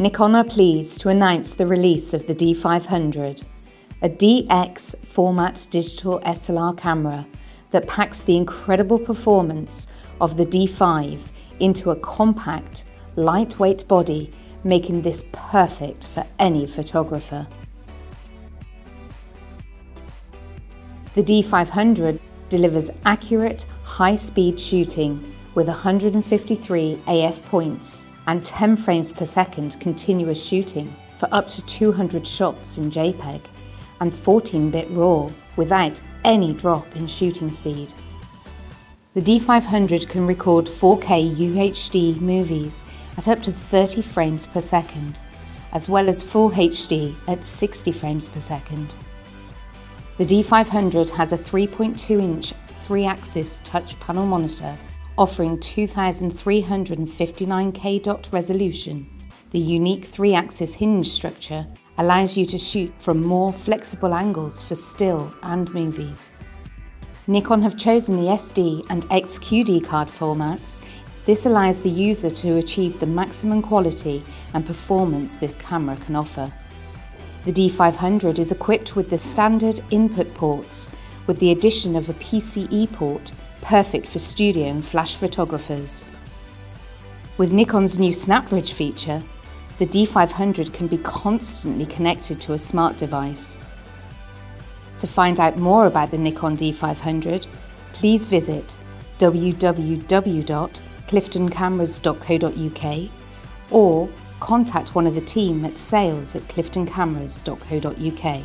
Nikon are pleased to announce the release of the D500, a DX format digital SLR camera that packs the incredible performance of the D5 into a compact, lightweight body, making this perfect for any photographer. The D500 delivers accurate, high-speed shooting with 153 AF points and 10 frames per second continuous shooting for up to 200 shots in JPEG and 14-bit RAW without any drop in shooting speed. The D500 can record 4K UHD movies at up to 30 frames per second, as well as Full HD at 60 frames per second. The D500 has a 3.2-inch 3-axis touch panel monitor offering 2359K dot resolution. The unique three-axis hinge structure allows you to shoot from more flexible angles for still and movies. Nikon have chosen the SD and XQD card formats. This allows the user to achieve the maximum quality and performance this camera can offer. The D500 is equipped with the standard input ports with the addition of a PCE port perfect for studio and flash photographers. With Nikon's new SnapBridge feature, the D500 can be constantly connected to a smart device. To find out more about the Nikon D500, please visit www.cliftoncameras.co.uk or contact one of the team at sales at cliftoncameras.co.uk.